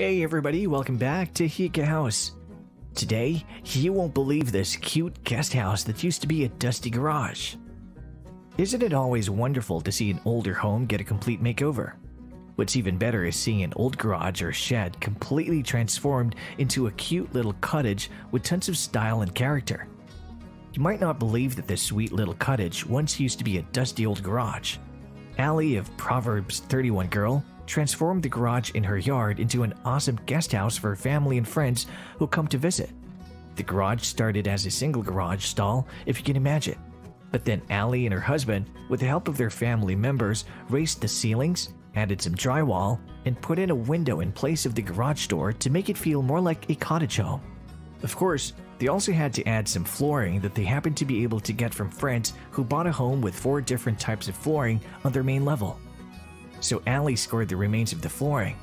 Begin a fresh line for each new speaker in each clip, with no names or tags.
Hey everybody, welcome back to Hygge Houze. Today, you won't believe this cute guest house that used to be a dusty garage. Isn't it always wonderful to see an older home get a complete makeover? What's even better is seeing an old garage or shed completely transformed into a cute little cottage with tons of style and character. You might not believe that this sweet little cottage once used to be a dusty old garage. Allie of Proverbs 31 Girl transformed the garage in her yard into an awesome guest house for family and friends who come to visit. The garage started as a single garage stall, if you can imagine. But then Allie and her husband, with the help of their family members, raised the ceilings, added some drywall, and put in a window in place of the garage door to make it feel more like a cottage home. Of course, they also had to add some flooring that they happened to be able to get from friends who bought a home with four different types of flooring on their main level. So Allie scored the remains of the flooring.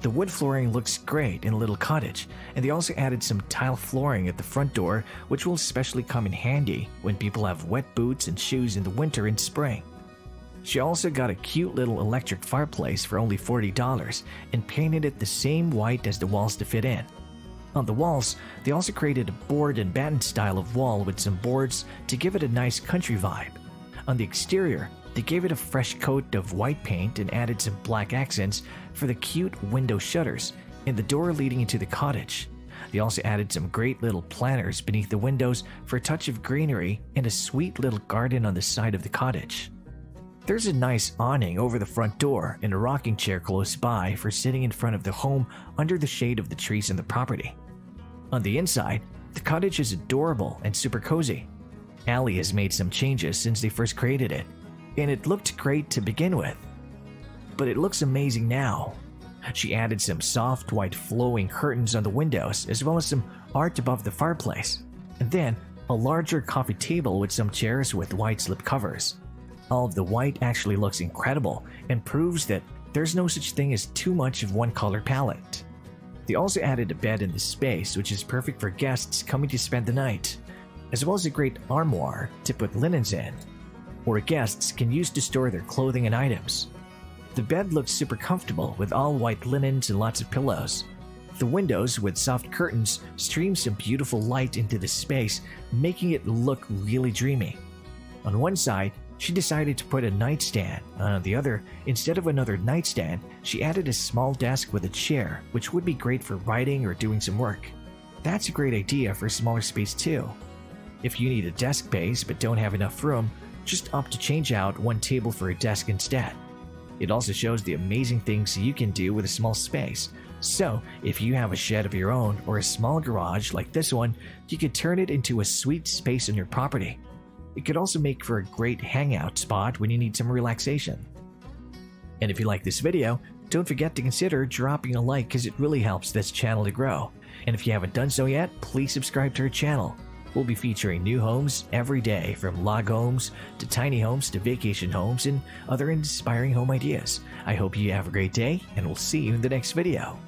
The wood flooring looks great in a little cottage, and they also added some tile flooring at the front door, which will especially come in handy when people have wet boots and shoes in the winter and spring. She also got a cute little electric fireplace for only $40 and painted it the same white as the walls to fit in. On the walls, they also created a board and batten style of wall with some boards to give it a nice country vibe. On the exterior, they gave it a fresh coat of white paint and added some black accents for the cute window shutters and the door leading into the cottage. They also added some great little planters beneath the windows for a touch of greenery and a sweet little garden on the side of the cottage. There's a nice awning over the front door and a rocking chair close by for sitting in front of the home under the shade of the trees in the property. On the inside, the cottage is adorable and super cozy. Allie has made some changes since they first created it, and it looked great to begin with. But it looks amazing now. She added some soft white flowing curtains on the windows as well as some art above the fireplace, and then a larger coffee table with some chairs with white slip covers. All of the white actually looks incredible and proves that there's no such thing as too much of one color palette. They also added a bed in the space which is perfect for guests coming to spend the night, as well as a great armoire to put linens in, or guests can use to store their clothing and items. The bed looks super comfortable with all white linens and lots of pillows. The windows with soft curtains stream some beautiful light into the space, making it look really dreamy. On one side, she decided to put a nightstand. And on the other, instead of another nightstand, she added a small desk with a chair, which would be great for writing or doing some work. That's a great idea for a smaller space too. If you need a desk base but don't have enough room, just opt to change out one table for a desk instead. It also shows the amazing things you can do with a small space. So, if you have a shed of your own or a small garage like this one, you could turn it into a sweet space on your property. It could also make for a great hangout spot when you need some relaxation. And if you like this video, don't forget to consider dropping a like because it really helps this channel to grow. And if you haven't done so yet, please subscribe to our channel. We'll be featuring new homes every day from log homes to tiny homes to vacation homes and other inspiring home ideas. I hope you have a great day and we'll see you in the next video.